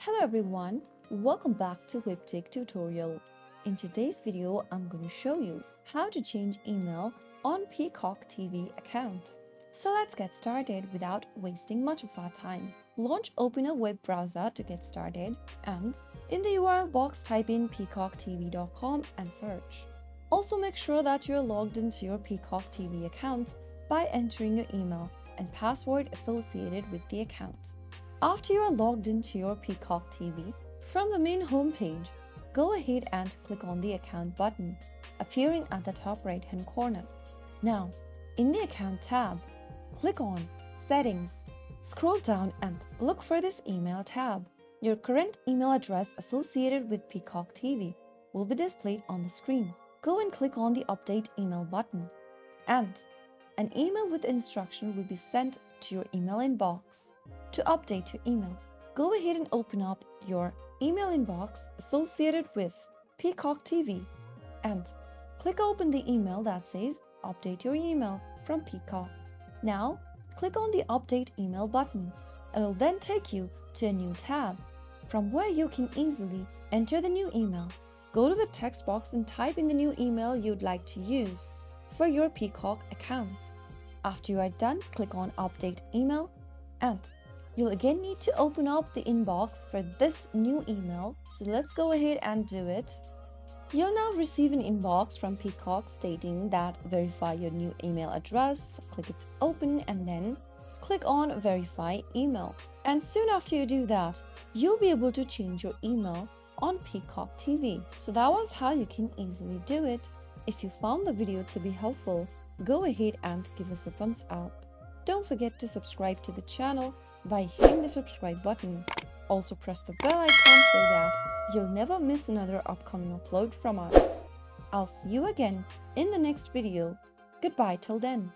Hello everyone, welcome back to WebTech tutorial. In today's video, I'm going to show you how to change email on Peacock TV account. So let's get started without wasting much of our time. Launch open a web browser to get started and in the URL box type in peacocktv.com and search. Also make sure that you're logged into your Peacock TV account by entering your email and password associated with the account. After you are logged into your Peacock TV, from the main homepage, go ahead and click on the account button appearing at the top right hand corner. Now, in the account tab, click on settings. Scroll down and look for this email tab. Your current email address associated with Peacock TV will be displayed on the screen. Go and click on the update email button and an email with instruction will be sent to your email inbox. To update your email, go ahead and open up your email inbox associated with Peacock TV and click open the email that says update your email from Peacock. Now, click on the update email button. It'll then take you to a new tab from where you can easily enter the new email. Go to the text box and type in the new email you'd like to use for your Peacock account. After you are done, click on Update Email and you'll again need to open up the inbox for this new email. So let's go ahead and do it. You'll now receive an inbox from Peacock stating that verify your new email address. Click it open and then click on verify email. And soon after you do that, you'll be able to change your email on Peacock TV. So that was how you can easily do it. If you found the video to be helpful, go ahead and give us a thumbs up. Don't forget to subscribe to the channel by hitting the subscribe button. Also press the bell icon so that you'll never miss another upcoming upload from us. I'll see you again in the next video. Goodbye till then.